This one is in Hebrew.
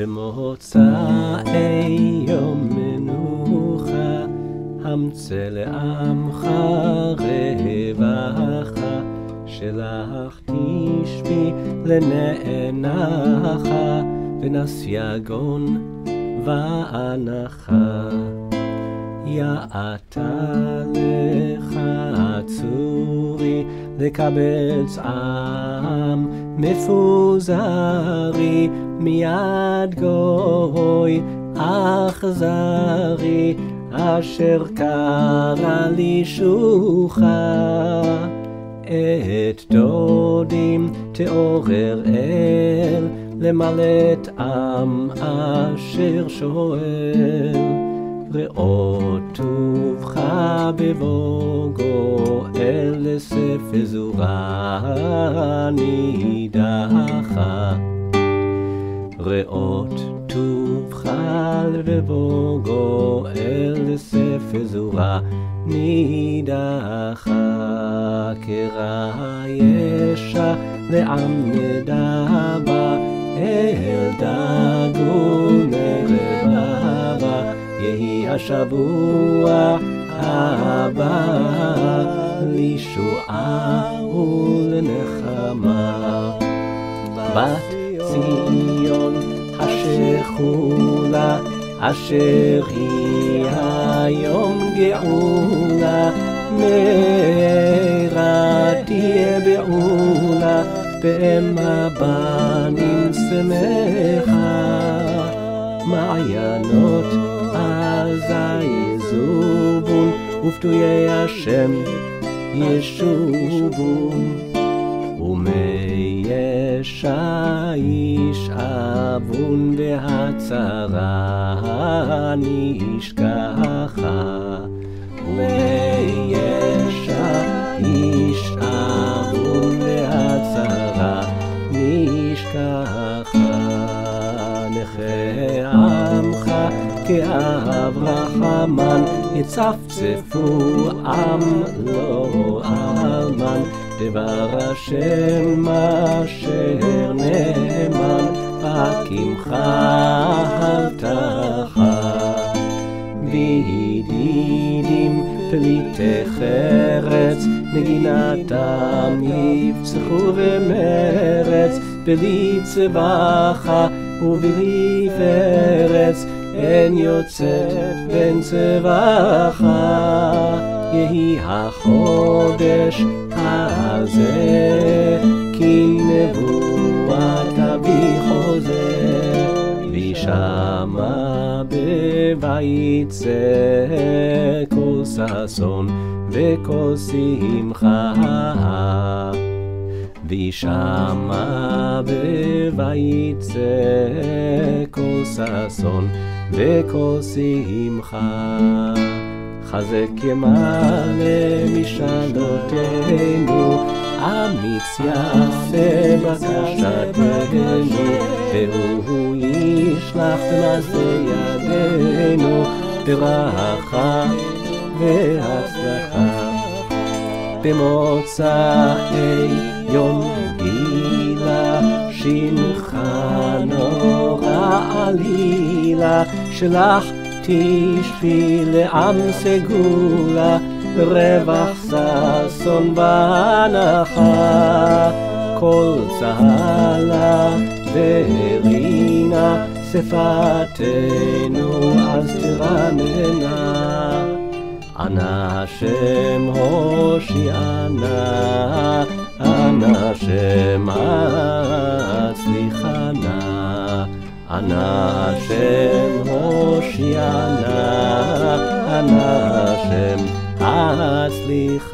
במוצאי יום מנוחה, המצא לעמך רווחה, שלח תשבי לנאנחה, ונס יגון ואנחה. יעתה לך צורי לקבץ מפוזרי מיד גוי אכזרי אשר קרא לי שוחה את דודים תעורר אל למלט עם אשר שואל. ראות טובך בבוגו אסף אזורה נידחה. ראות טובך בבוגו אל אסף אזורה נידחה. קרא ישע לעם נדבה אל דגון רבבה יהי השבוע הבא לישועה ולנחמה. בת ציון השכולה אשר היא היום גאולה מהרה תהיה בעולה באם הבנים שמחה מעיינות עזה יזובון ופדויי השם ישובון ומי ישע ישאבון בהצהרה נשכחה ומי ישע ישאבון בהצהרה נשכחה עמך כאברחמן יצפצפו עם לא אלמן דבר השם אשר נאמן רק עמך הבטחה וידידים פליטי חרץ נגינתם יפצחו במרץ בלי צבחה ובלי פרץ אין יוצאת בין צבחה יהי החודש הזה כי נבואת אבי חוזר וישמע בויצא כל ששון וכל שמחה. וישמע בויצא כל ששון וכל שמחה. חזק ימלא משאלותינו, אמיץ יעשה בקשתנו, והוא ישלח במעשה ידינו, ברכה והצלחה. במוצאי יום גילה, שמחה נורא עלילה, שלח תשבי לעם סגולה, רווח ששון בהנחה. כל צהלה ורינה, שפתנו אז תרננה. אנא השם הושיענה, אנא השם הצליחנה, אנא השם הושיענה, אנא השם הצליחנה.